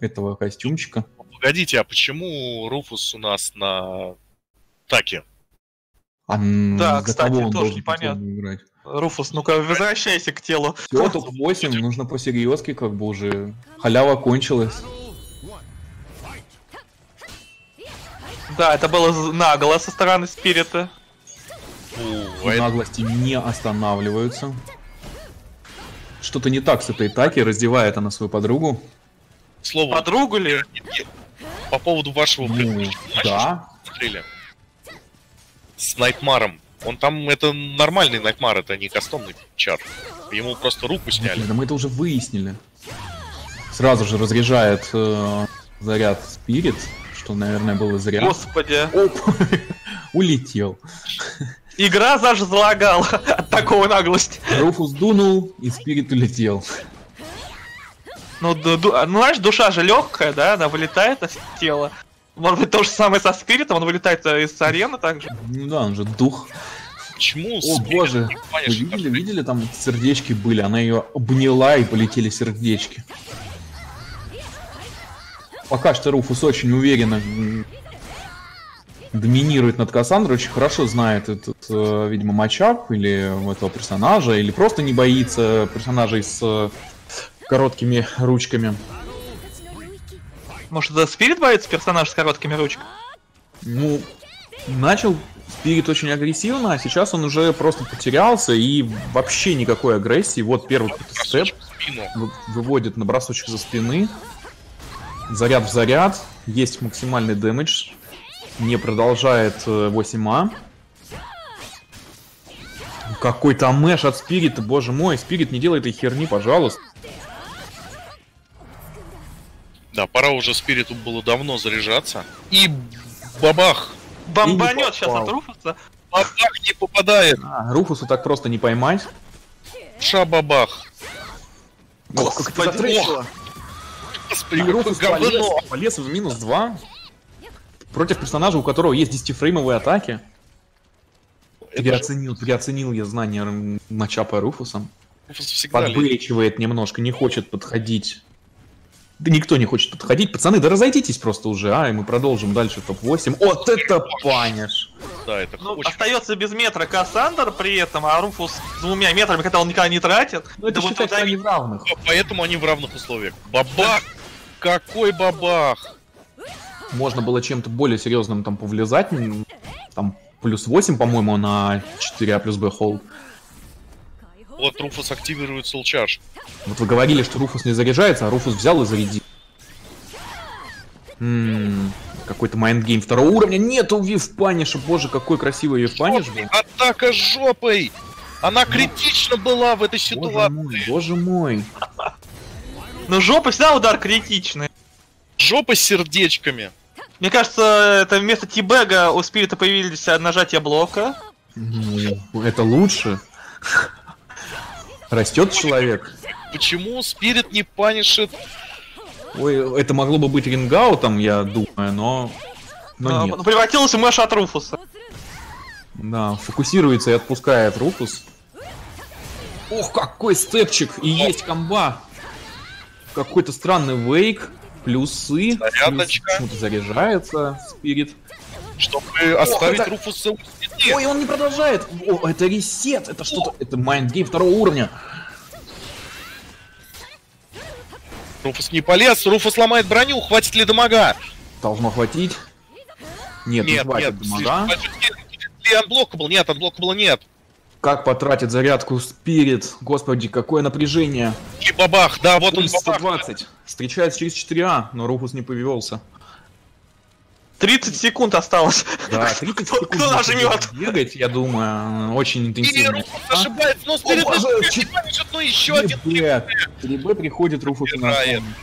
этого костюмчика. Погодите, а почему Руфус у нас на таке? А Да, кстати, тоже непонятно. играть? Руфус, ну-ка, возвращайся к телу. Все, топ-8, нужно по серьезке, как бы уже. Халява кончилась. Да, это было нагло со стороны Спирита. Фу, а Наглости не останавливаются. Что-то не так с этой Таки, раздевает она свою подругу. К слову, Подругу ли? по поводу вашего Ну, предыдущего матча, да. смотрели? С Найтмаром. Он там, это нормальный Найтмар, это не кастомный чар. Ему просто руку сняли. Да мы это уже выяснили. Сразу же разряжает э, заряд Спирит, что, наверное, было зря. Господи. Оп! Улетел. Игра даже залагала от такого наглости. Руфус дунул, и Спирит улетел. Ну, ду- ду- а, ну, знаешь, душа же легкая, да, она вылетает из тела. Может быть, то же самое со спиритом, он вылетает э, из арены также. Ну да, он же дух. Почему О Спирит боже, вы видели, видели, там сердечки были, она ее обняла и полетели сердечки. Пока что Руфус очень уверенно доминирует над Кассандрой, очень хорошо знает этот, э, видимо, матчап или этого персонажа, или просто не боится персонажей с короткими ручками. Может, это спирит боится персонаж с короткими ручками? Ну, начал Спирит очень агрессивно, а сейчас он уже просто потерялся и вообще никакой агрессии. Вот первый какой-то степ. Выводит на бросочек за спины. Заряд в заряд. Есть максимальный дэмэдж. Не продолжает э, 8А. Какой там мэш от Спирита, боже мой. Спирит, не делай этой херни, пожалуйста. Да, пора уже Спириту было давно заряжаться. И бабах! Бомбанет сейчас от Руфуса. Бабах не попадает! А, Руфусу так просто не поймать. Ша-бабах! Ох, как это затрещило. Господи, Руфус полез, говно! полез в минус 2. Против персонажа, у которого есть 10-фреймовые атаки. Это же Переоценил, переоценил я знания м, матчапа Руфуса. Руфус всегда лезет. Немножко, не хочет подходить. Да никто не хочет подходить. Пацаны, да разойдитесь просто уже, а, и мы продолжим дальше топ-8. Вот это паниш! Да, это Ну, очень... остается без метра Кассандр при этом, а Руфус с двумя метрами, когда он никогда не тратит. Ну это Да вот что тогда они в равных. Поэтому они в равных условиях. Бабах! Какой бабах! Можно было чем-то более серьезным там повлезать. Там плюс 8, по-моему, на 4A плюс B hold. Вот Руфус активирует Soul Вот вы говорили, что Руфус не заряжается, а Руфус взял и зарядил. М, Какой-то mind game второго уровня. Нету whiff punish а. Боже, какой красивый whiff punish был. Атака жопой! Она критична была в этой Боже ситуации. мой, боже мой. Ну, жопа всегда удар критичный. Жопа с сердечками. Мне кажется, это вместо Тибега у Спирита появились нажатия блока. Ну, это лучше. Растет человек. Почему Спирит не панишит? Ой, это могло бы быть рингаутом, я думаю, но... Но А, нет. ну, превратился Мэш от Руфуса. Да, фокусируется и отпускает Руфус. Ох, какой степчик! И есть комба! Какой-то странный wake, плюсы, плюс Зарядочка. почему-то заряжается спирит. Чтобы оставить это- Руфуса. Ой, он не продолжает! О, это reset! Это что-то... Это mind game второго уровня! Руфус не полез, Руфус ломает броню, хватит ли дамага? Должно хватить. Нет, не Нет, хватит нет, дамага. unblockable? Нет, unblockable нет. Как потратит зарядку спирит? Господи, какое напряжение! И бабах, да, вот он Пульс бабах. 120. Встречается через 4A, но Руфус не повелся. 30 секунд осталось. Да, 30 Кто- секунд кто нажмет? бегать, я думаю, очень И интенсивно. Руфус ошибается, но не панишит, ну еще один. 3B. 3B приходит Руфус на Убирает. фон.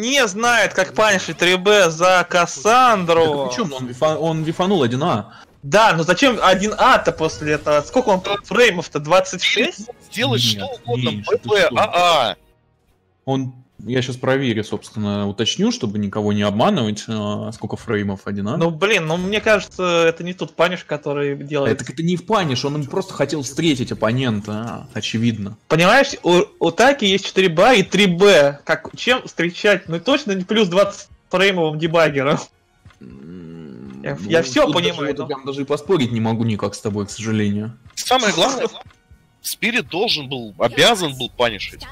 Не знает, как панишить 3B за Кассандру. Так причем он, вифа- он вифанул 1A. Да, но зачем 1А-то после этого? Сколько он фреймов-то? 26? Сделать что угодно, ББ, что? АА. Он Я сейчас проверю, собственно, уточню, чтобы никого не обманывать, а, сколько фреймов один, а? Ну блин, ну мне кажется, это не тот паниш, который делает. так это не в паниш, он просто хотел встретить оппонента, а, очевидно. Понимаешь, у, у Таки есть 4Б и 3Б. Как, чем встречать? Ну точно не плюс 20 фреймовым дебаггером. Я- я всё тут понимаю, Даже, но- прям даже и поспорить не могу никак с тобой, к сожалению. Самое главное, Спирит должен был, обязан был панишить.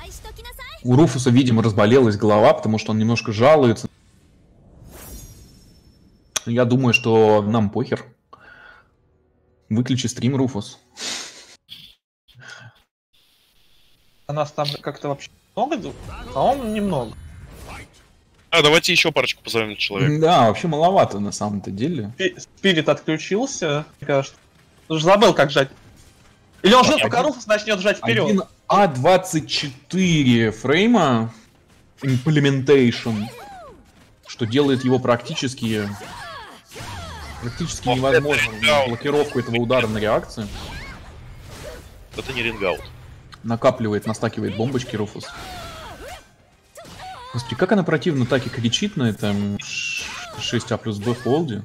У Руфуса, видимо, разболелась голова, потому что он немножко жалуется. Я думаю, что нам похер. Выключи стрим, Руфус. А нас там как-то вообще много? ду- По-моему, немного. А, давайте еще парочку позовем человек. Да, вообще маловато на самом-то деле. Спи- Спирит отключился, мне кажется. Уже забыл, как жать. Или он ждет, Один- пока Руфус начнет жать вперед. Один А24 фрейма implementation, что делает его практически практически Ох, невозможным это реал. блокировку этого удара на реакцию. Это не рингаут. Накапливает, настакивает бомбочки Руфус. Господи, как она противно так и кричит на этом 6А плюс Б фолде.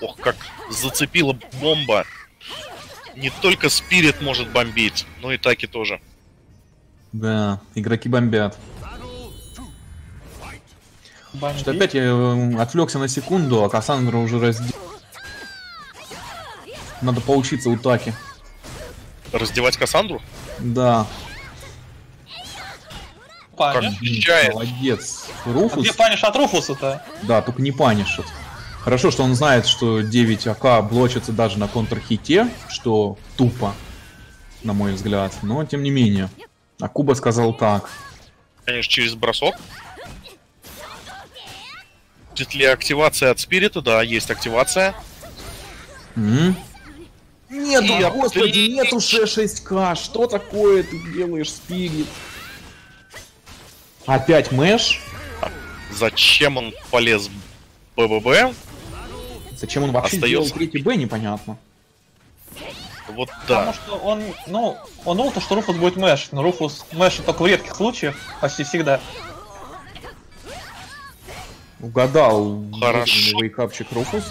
Ох, как зацепила бомба. Не только Спирит может бомбить, но и Таки тоже. Да, игроки бомбят. Бомбит. Что опять я э, отвлекся на секунду, а Кассандра уже раздел. Надо поучиться у Таки. Раздевать Кассандру? Да, Паниш. Как молодец. А Руфус, где паниш от Руфуса-то? да, только не панишит. Хорошо, что он знает, что 9 АК блочится даже на контрхите, что тупо, на мой взгляд. Но тем не менее. А Куба сказал так. Конечно, через бросок. Будет ли активация от Спирита? Да, есть активация. М? Нету, И господи, отлично. нету Ш6К. Что такое ты делаешь, Спирит? Опять мэш? Зачем он полез в БББ? Зачем он вообще Остаётся. сделал третий Б, непонятно. Вот Потому да. что он, ну, он думал, то, что Руфус будет мэш, но Руфус мэшит только в редких случаях, почти всегда. Угадал Хорошо. вейкапчик Руфус.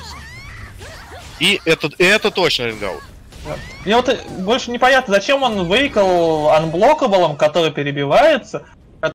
И это, и это точно рингаут. Мне вот э, больше непонятно, зачем он вейкал анблокаблом, который перебивается,